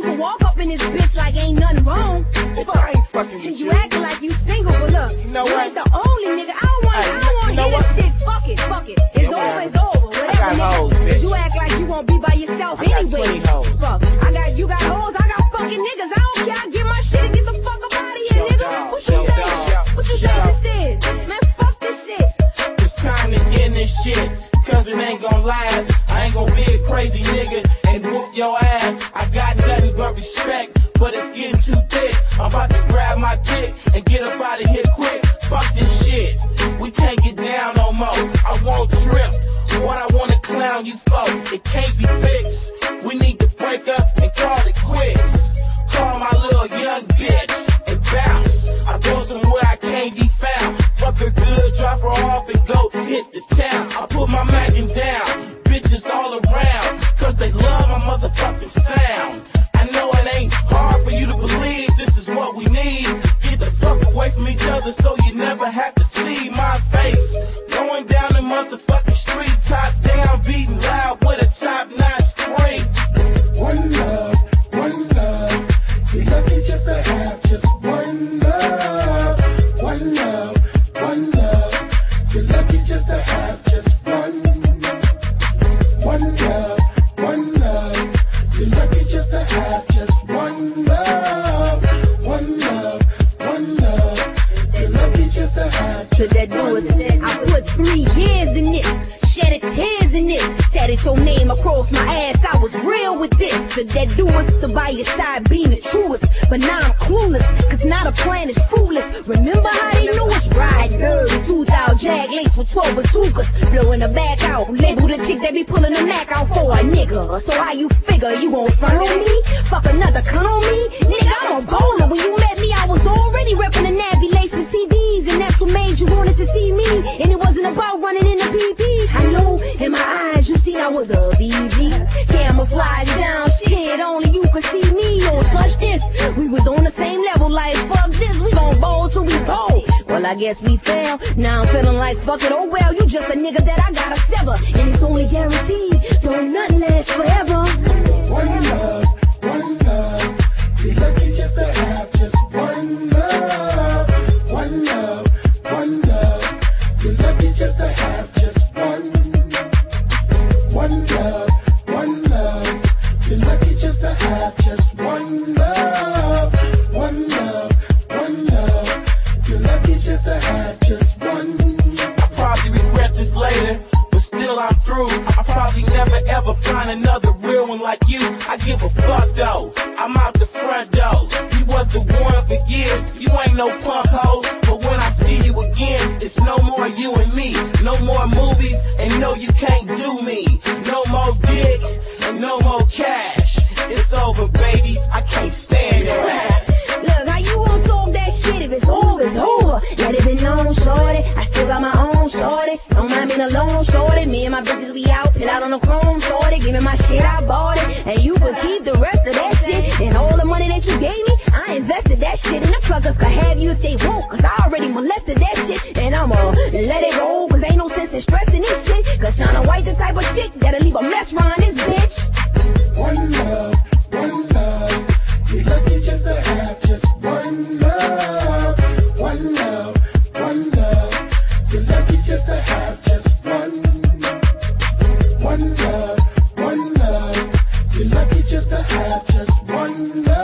You can walk up in this bitch like ain't nothing wrong. Bitch, I ain't fucking And you acting like you single, but look, You know you what? ain't the only nigga. I don't want, Hey, I don't want you to hear this shit. Fuck it, fuck it. It's Yeah, over, it's over. Whatever. hoes, bitch. You act like you won't be by yourself I anyway. Fuck. I got, you got hoes, I got fucking niggas. I don't care. I get my shit and get the fuck up out of here, nigga. dog, What you think? What you think this is? Man, fuck this shit. It's time to end this shit. Cause it ain't gonna last. I got nothing but respect, but it's getting too thick. I'm about to grab my dick and get up out of here quick. Fuck this shit. We can't get down no more. I won't trip. What I wanna clown you for, it can't be fixed. We need to break up and call it quits. Call my little young bitch and bounce. I go somewhere I can't be found. Fuck her good, drop her off and go hit the town. I put my Mackin down, bitches all around, sound. I know it ain't hard for you to believe this is what we need. Get the fuck away from each other so you never tatted your name across my ass. I was real with this. To that do us to by your side, being the truest. But now I'm clueless, cause now the plan is fruitless. Remember how they knew us? Riding early, 2000 Jag lace with 12 bazookas, blowing the back out. Label the chick that be pulling the Mac out for a nigga. So how you figure you gon' front on me? Fuck another cunt on me? Nigga, I'm a bowler. When you met me, I was already repping the Navy lace with TVs, and that's what made you wanted to see me. And it Well, I guess we fell. Now I'm feeling like fuck it. Oh well, you just a nigga that I gotta sever, and it's only guaranteed. Don't nothing last forever. One love, one love. You're lucky just to have just just to have just one. Probably regret this later, but still I'm through. I probably never ever find another real one like you. I give a fuck though. I'm out the front door. You was the one for years. You ain't no punk hoe. But when I see you again, it's no more you and me. No more movies, and no, you can't do me. No more dick, and no more cash. It's over, baby. I can't stand Me and my bitches, we out, chill out on the chrome, shorty. Give me my shit, I bought it. And you can keep the rest of that shit. And all the money that you gave me, I invested that shit in the pluggers. Could have you stay woke, cause I already molested that shit. And I'ma let it go, cause ain't no sense in stressing this shit. Cause Chyna Whyte the type of chick that'll leave a mess around this bitch. One love, one love. You lucky just to have just one love. One love, one love. You're lucky just to have. just wonder.